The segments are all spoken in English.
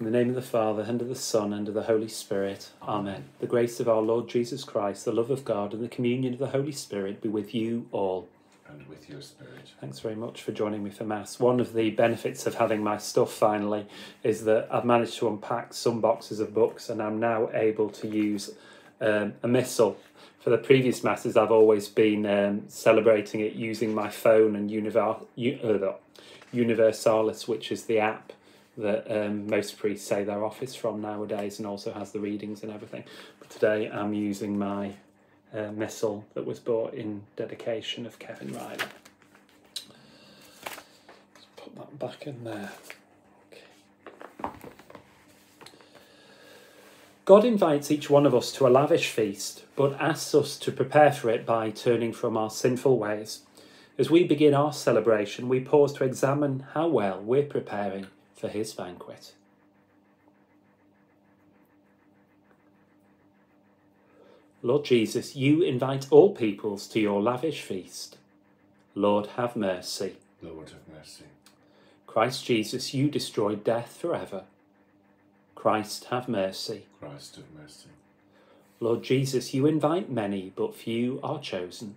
In the name of the Father, and of the Son, and of the Holy Spirit. Amen. The grace of our Lord Jesus Christ, the love of God, and the communion of the Holy Spirit be with you all. And with your spirit. Thanks very much for joining me for Mass. One of the benefits of having my stuff finally is that I've managed to unpack some boxes of books and I'm now able to use um, a missal. For the previous Masses, I've always been um, celebrating it using my phone and Univar- U- uh, Universalis, which is the app that um, most priests say their office from nowadays and also has the readings and everything. But today I'm using my uh, missal that was bought in dedication of Kevin Riley. Let's put that back in there. God invites each one of us to a lavish feast, but asks us to prepare for it by turning from our sinful ways. As we begin our celebration, we pause to examine how well we're preparing for his banquet. Lord Jesus, you invite all peoples to your lavish feast. Lord, have mercy. Lord have mercy. Christ Jesus, you destroyed death forever. Christ, have mercy. Christ have mercy. Lord Jesus, you invite many, but few are chosen.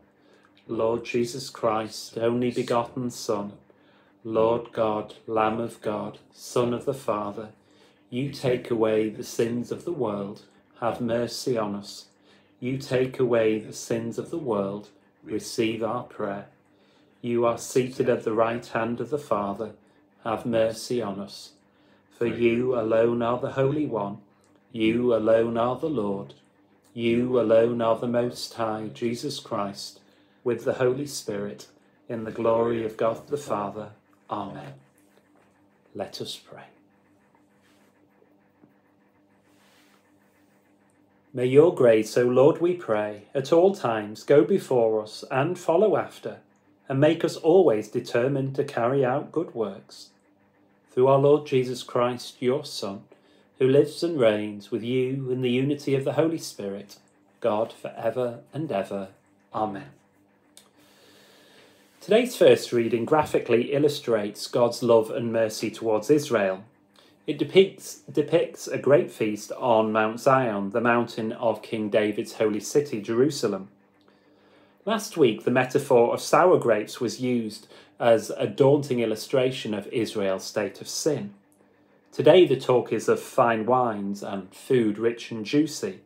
Lord Jesus Christ, only begotten Son, Lord God, Lamb of God, Son of the Father, you take away the sins of the world, have mercy on us. You take away the sins of the world, receive our prayer. You are seated at the right hand of the Father, have mercy on us. For you alone are the Holy One, you alone are the Lord, you alone are the Most High, Jesus Christ, with the Holy Spirit, in the glory of God the Father. Amen. Let us pray. May your grace, O Lord, we pray, at all times go before us and follow after, and make us always determined to carry out good works. Through our Lord Jesus Christ, your Son, who lives and reigns with you in the unity of the Holy Spirit, God for ever and ever. Amen. Today's first reading graphically illustrates God's love and mercy towards Israel. It depicts, depicts a great feast on Mount Zion, the mountain of King David's holy city, Jerusalem. Last week, the metaphor of sour grapes was used as a daunting illustration of Israel's state of sin. Today, the talk is of fine wines and food rich and juicy,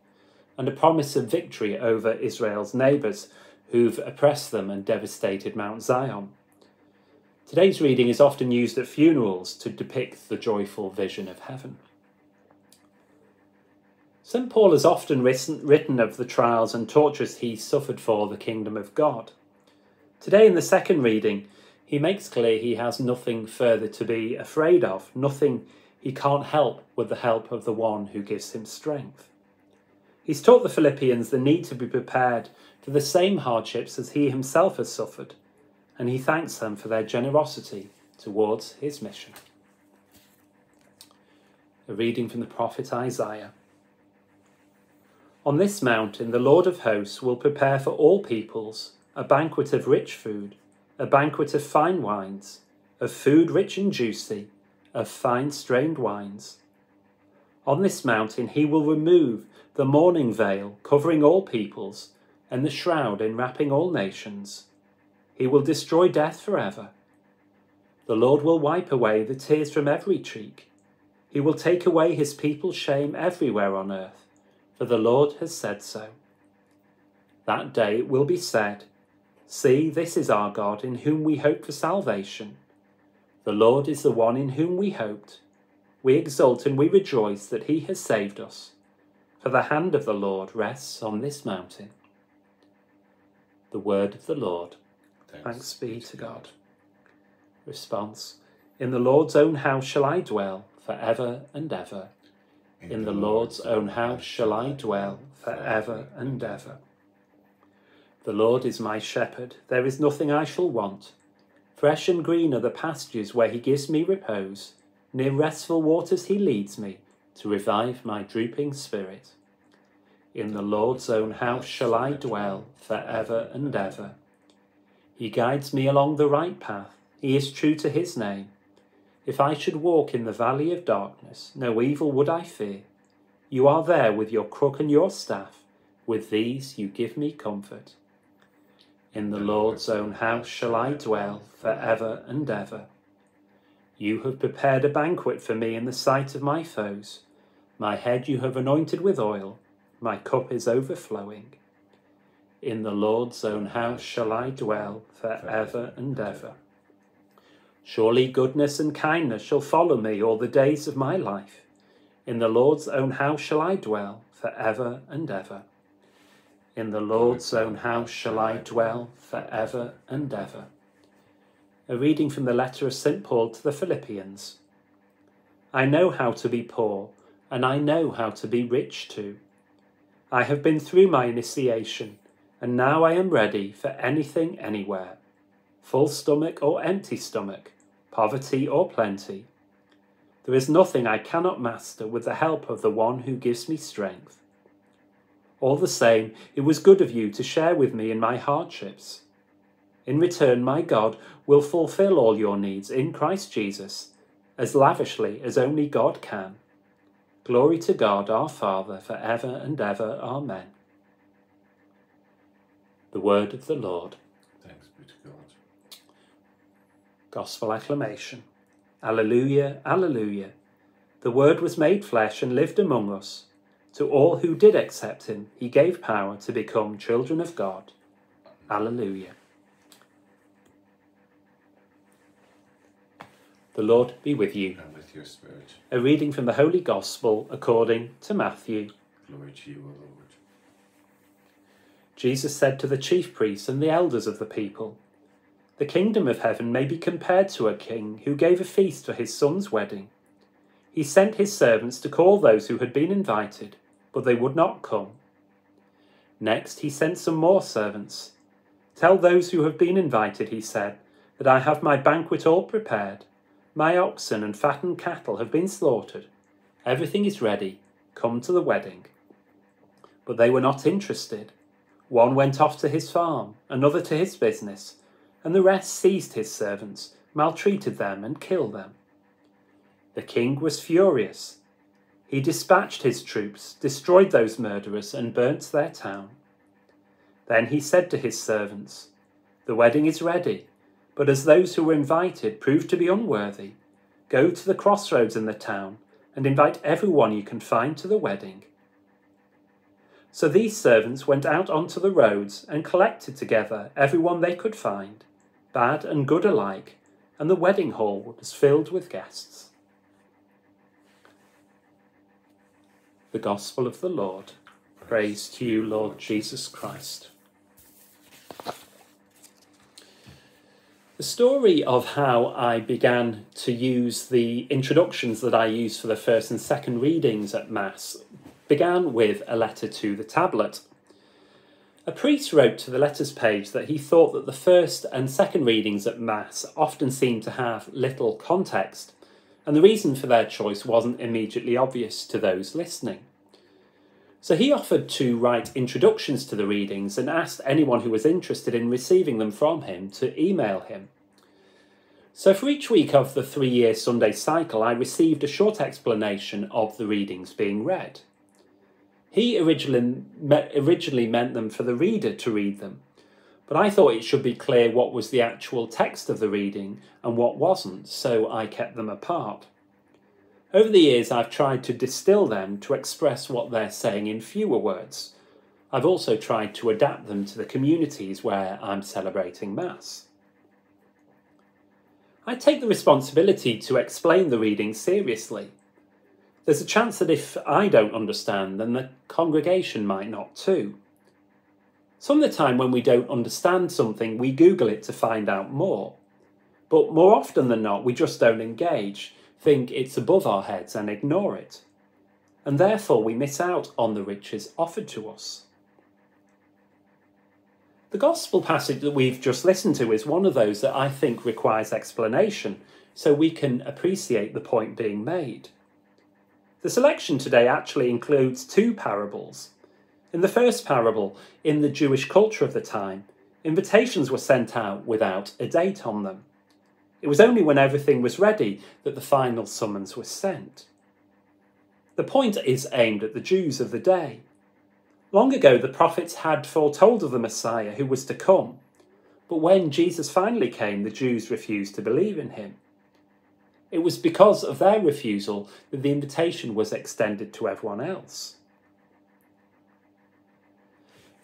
and a promise of victory over Israel's neighbours who've oppressed them and devastated Mount Zion. Today's reading is often used at funerals to depict the joyful vision of heaven. St. Paul has often written of the trials and tortures he suffered for the kingdom of God. Today, in the second reading, he makes clear he has nothing further to be afraid of, nothing he can't help with the help of the one who gives him strength. He's taught the Philippians the need to be prepared for the same hardships as he himself has suffered, and he thanks them for their generosity towards his mission. A reading from the prophet Isaiah. On this mountain, the Lord of hosts will prepare for all peoples a banquet of rich food, a banquet of fine wines, of food rich and juicy, of fine strained wines. On this mountain, he will remove the mourning veil covering all peoples, and the shroud enwrapping all nations. He will destroy death forever. The Lord will wipe away the tears from every cheek. He will take away his people's shame everywhere on earth, for the Lord has said so. That day it will be said, See, this is our God in whom we hope for salvation. The Lord is the one in whom we hoped. We exult and we rejoice that he has saved us. For the hand of the Lord rests on this mountain. The word of the Lord. Thanks be to God. Response In the Lord's own house shall I dwell for ever and ever. In the Lord's own house shall I dwell for ever and ever. The Lord is my shepherd, there is nothing I shall want. Fresh and green are the pastures where he gives me repose. Near restful waters he leads me to revive my drooping spirit. In the Lord's own house shall I dwell for ever and ever. He guides me along the right path, he is true to his name. If I should walk in the valley of darkness, no evil would I fear. You are there with your crook and your staff. With these you give me comfort. In the Lord's own house shall I dwell for ever and ever. You have prepared a banquet for me in the sight of my foes. My head you have anointed with oil, my cup is overflowing. In the Lord's own house shall I dwell for ever and ever. Surely goodness and kindness shall follow me all the days of my life. In the Lord's own house shall I dwell for ever and ever. In the Lord's own house shall I dwell for ever and ever. A reading from the letter of St. Paul to the Philippians. I know how to be poor, and I know how to be rich too. I have been through my initiation, and now I am ready for anything anywhere. Full stomach or empty stomach, poverty or plenty. There is nothing I cannot master with the help of the one who gives me strength. All the same, it was good of you to share with me in my hardships. In return, my God will fulfill all your needs in Christ Jesus as lavishly as only God can. Glory to God our Father for ever and ever. Amen. The word of the Lord. Thanks be to God. Gospel acclamation. Alleluia, Alleluia. The Word was made flesh and lived among us. To all who did accept him, he gave power to become children of God. Alleluia. The Lord be with you. With your spirit. A reading from the Holy Gospel according to Matthew. Glory to you, O Lord. Jesus said to the chief priests and the elders of the people, The kingdom of heaven may be compared to a king who gave a feast for his son's wedding. He sent his servants to call those who had been invited, but they would not come. Next, he sent some more servants. Tell those who have been invited, he said, that I have my banquet all prepared. My oxen and fattened cattle have been slaughtered. Everything is ready. Come to the wedding. But they were not interested. One went off to his farm, another to his business, and the rest seized his servants, maltreated them, and killed them. The king was furious. He dispatched his troops, destroyed those murderers, and burnt their town. Then he said to his servants, The wedding is ready, but as those who were invited proved to be unworthy, go to the crossroads in the town and invite everyone you can find to the wedding. So these servants went out onto the roads and collected together everyone they could find, bad and good alike, and the wedding hall was filled with guests. The Gospel of the Lord. Praise to you, Lord Jesus Christ. The story of how I began to use the introductions that I use for the first and second readings at Mass began with a letter to the tablet. A priest wrote to the letters page that he thought that the first and second readings at Mass often seemed to have little context, and the reason for their choice wasn't immediately obvious to those listening. So he offered to write introductions to the readings and asked anyone who was interested in receiving them from him to email him. So for each week of the three year Sunday cycle, I received a short explanation of the readings being read. He originally, originally meant them for the reader to read them, but I thought it should be clear what was the actual text of the reading and what wasn't, so I kept them apart. Over the years, I've tried to distill them to express what they're saying in fewer words. I've also tried to adapt them to the communities where I'm celebrating Mass. I take the responsibility to explain the reading seriously. There's a chance that if I don't understand, then the congregation might not too. Some of the time, when we don't understand something, we Google it to find out more. But more often than not, we just don't engage think it's above our heads and ignore it. and therefore we miss out on the riches offered to us. The Gospel passage that we've just listened to is one of those that I think requires explanation so we can appreciate the point being made. The selection today actually includes two parables. In the first parable, in the Jewish culture of the time, invitations were sent out without a date on them. It was only when everything was ready that the final summons was sent. The point is aimed at the Jews of the day. Long ago, the prophets had foretold of the Messiah who was to come, but when Jesus finally came, the Jews refused to believe in him. It was because of their refusal that the invitation was extended to everyone else.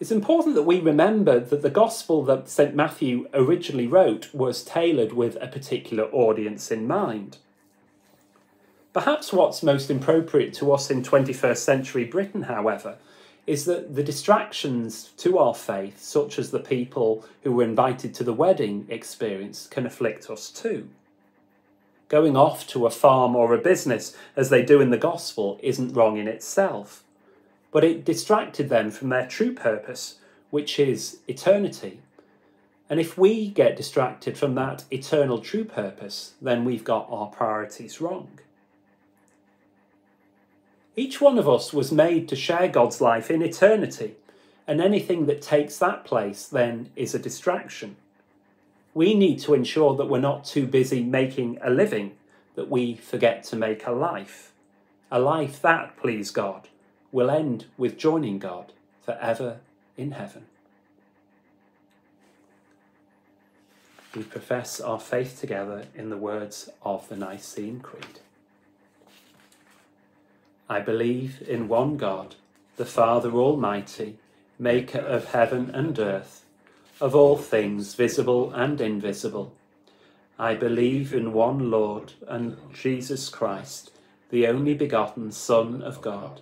It's important that we remember that the gospel that St. Matthew originally wrote was tailored with a particular audience in mind. Perhaps what's most appropriate to us in 21st century Britain, however, is that the distractions to our faith, such as the people who were invited to the wedding experience, can afflict us too. Going off to a farm or a business, as they do in the gospel, isn't wrong in itself, but it distracted them from their true purpose, which is eternity. And if we get distracted from that eternal true purpose, then we've got our priorities wrong. Each one of us was made to share God's life in eternity, and anything that takes that place then is a distraction. We need to ensure that we're not too busy making a living that we forget to make a life. A life that, please God, will end with joining God forever in heaven. We profess our faith together in the words of the Nicene Creed. I believe in one God, the Father Almighty, maker of heaven and earth, of all things visible and invisible. I believe in one Lord and Jesus Christ, the only begotten Son of God,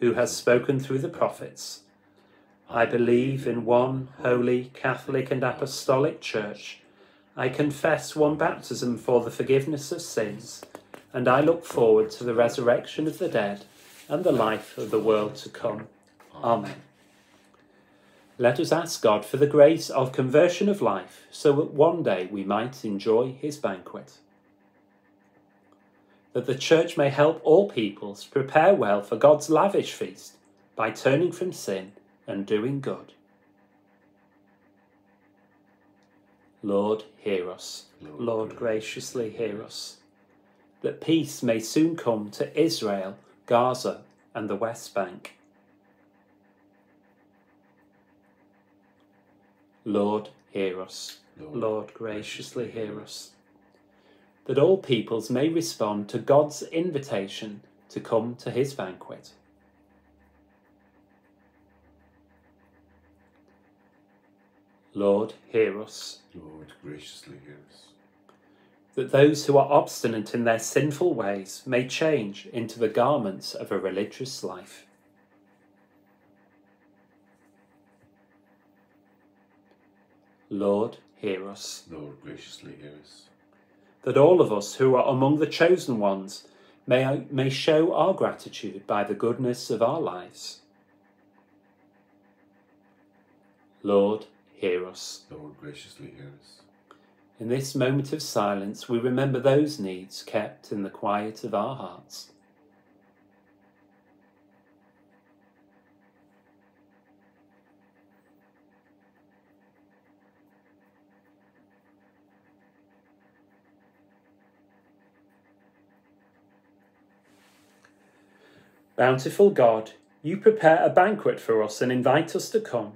who has spoken through the prophets. I believe in one holy, Catholic, and Apostolic Church. I confess one baptism for the forgiveness of sins and I look forward to the resurrection of the dead and the life of the world to come. Amen. Let us ask God for the grace of conversion of life, so that one day we might enjoy his banquet. That the Church may help all peoples prepare well for God's lavish feast by turning from sin and doing good. Lord, hear us. Lord, graciously hear us that peace may soon come to Israel, Gaza, and the West Bank. Lord, hear us. Lord, Lord graciously hear us. That all peoples may respond to God's invitation to come to his banquet. Lord, hear us. Lord, graciously hear us that those who are obstinate in their sinful ways may change into the garments of a religious life. Lord, hear us. Lord, graciously hear us. That all of us who are among the chosen ones may, may show our gratitude by the goodness of our lives. Lord, hear us. Lord, graciously hear us. In this moment of silence, we remember those needs kept in the quiet of our hearts. Bountiful God, you prepare a banquet for us and invite us to come.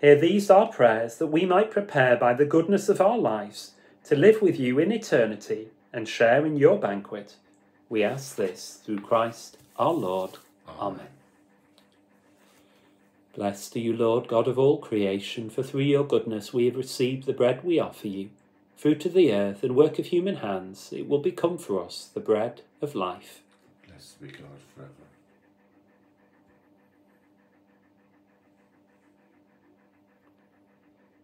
Hear these our prayers that we might prepare by the goodness of our lives to live with you in eternity and share in your banquet. We ask this through Christ our Lord. Amen. Blessed are you, Lord God of all creation, for through your goodness we have received the bread we offer you. Fruit of the earth and work of human hands, it will become for us the bread of life. Blessed be God forever.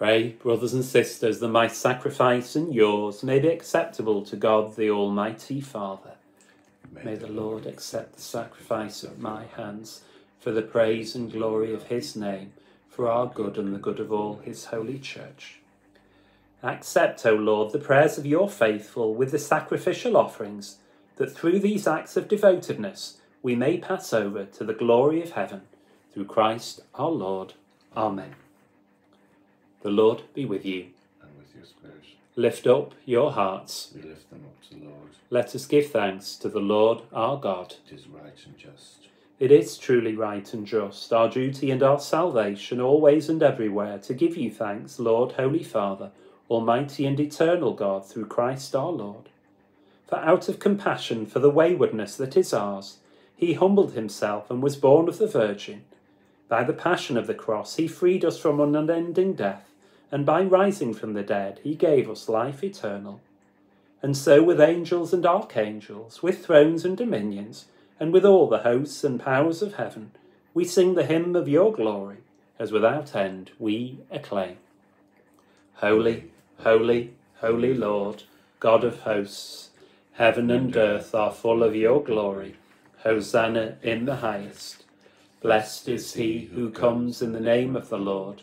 Pray, brothers and sisters, that my sacrifice and yours may be acceptable to God the Almighty Father. May the Lord accept the sacrifice of my hands for the praise and glory of his name, for our good and the good of all his holy church. Accept, O Lord, the prayers of your faithful with the sacrificial offerings, that through these acts of devotedness we may pass over to the glory of heaven, through Christ our Lord. Amen. The Lord be with you. And with your spirit, Lift up your hearts. we lift them up to the Lord. Let us give thanks to the Lord our God. It is right and just. It is truly right and just, our duty and our salvation, always and everywhere, to give you thanks, Lord, Holy Father, Almighty and eternal God, through Christ our Lord. For out of compassion for the waywardness that is ours, he humbled himself and was born of the Virgin. By the passion of the cross, he freed us from unending death, and by rising from the dead, he gave us life eternal. And so, with angels and archangels, with thrones and dominions, and with all the hosts and powers of heaven, we sing the hymn of your glory, as without end we acclaim. Holy, holy, holy Lord, God of hosts, heaven and earth are full of your glory. Hosanna in the highest. Blessed is he who comes in the name of the Lord.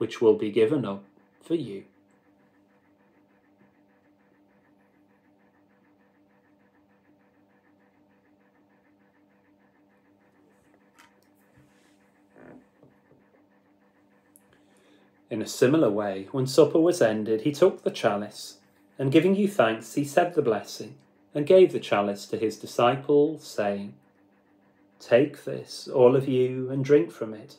which will be given up for you. In a similar way, when supper was ended, he took the chalice, and giving you thanks, he said the blessing, and gave the chalice to his disciples, saying, Take this, all of you, and drink from it,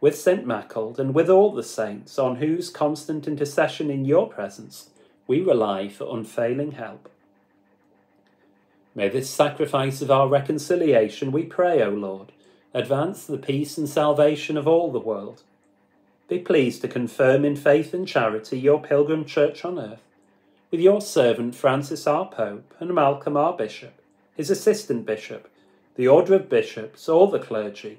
with St. Maughold, and with all the saints, on whose constant intercession in your presence we rely for unfailing help. May this sacrifice of our reconciliation, we pray, O Lord, advance the peace and salvation of all the world. Be pleased to confirm in faith and charity your pilgrim church on earth, with your servant Francis our Pope and Malcolm our Bishop, his assistant bishop, the order of bishops, all the clergy,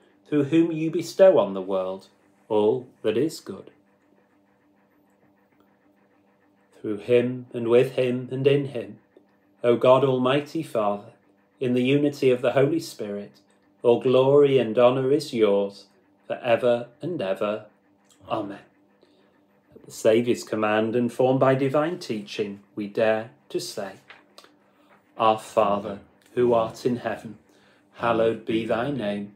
through whom you bestow on the world all that is good. Through him, and with him, and in him, O God, Almighty Father, in the unity of the Holy Spirit, all glory and honour is yours for ever and ever. Amen. At the Saviour's command, informed by divine teaching, we dare to say, Our Father, who art in heaven, hallowed be thy name.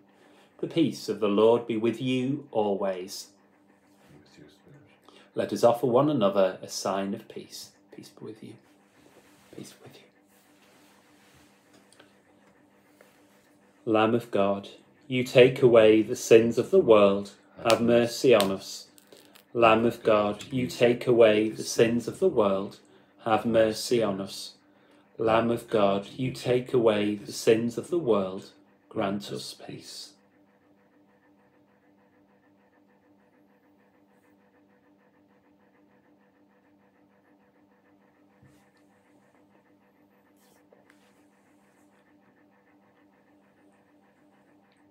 The peace of the Lord be with you always. Let us offer one another a sign of peace. Peace be with you. Peace be with you. Lamb of God, you take away the sins of the world, have mercy on us. Lamb of God, you take away the sins of the world, have mercy on us. Lamb of God, you take away the sins of the world, grant us peace.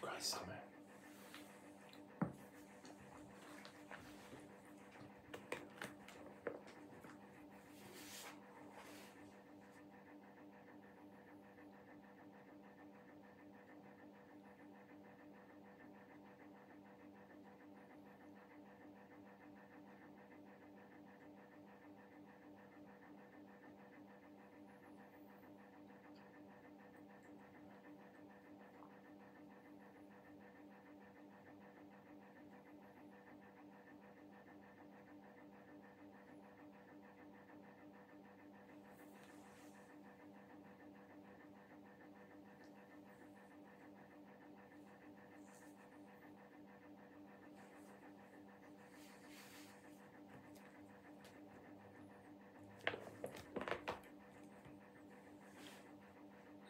Christ. Amen.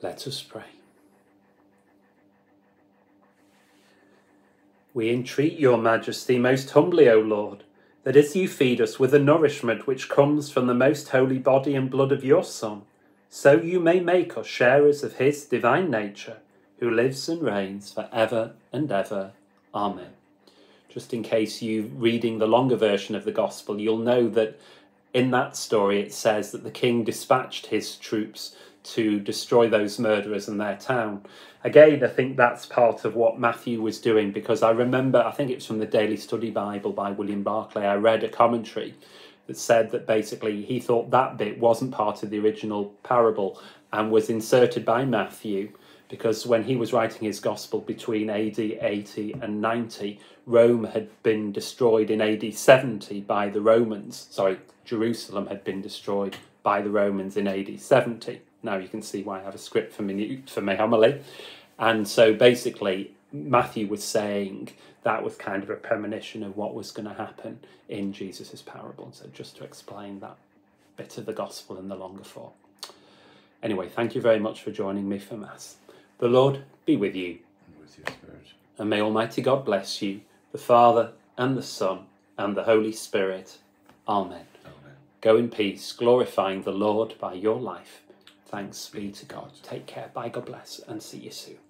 Let us pray. We entreat your majesty most humbly, O Lord, that as you feed us with the nourishment which comes from the most holy body and blood of your Son, so you may make us sharers of his divine nature, who lives and reigns for ever and ever. Amen. Just in case you're reading the longer version of the gospel, you'll know that in that story it says that the king dispatched his troops to destroy those murderers and their town. Again, I think that's part of what Matthew was doing because I remember, I think it's from the Daily Study Bible by William Barclay, I read a commentary that said that basically he thought that bit wasn't part of the original parable and was inserted by Matthew because when he was writing his gospel between AD 80 and 90, Rome had been destroyed in AD 70 by the Romans. Sorry, Jerusalem had been destroyed by the Romans in AD 70. Now you can see why I have a script for me for my homily. And so basically, Matthew was saying that was kind of a premonition of what was going to happen in Jesus' parable. So just to explain that bit of the gospel in the longer form. Anyway, thank you very much for joining me for Mass. The Lord be with you. And with your spirit. And may Almighty God bless you, the Father, and the Son, and the Holy Spirit. Amen. Amen. Go in peace, glorifying the Lord by your life. Thanks be to God. Take care. Bye. God bless. And see you soon.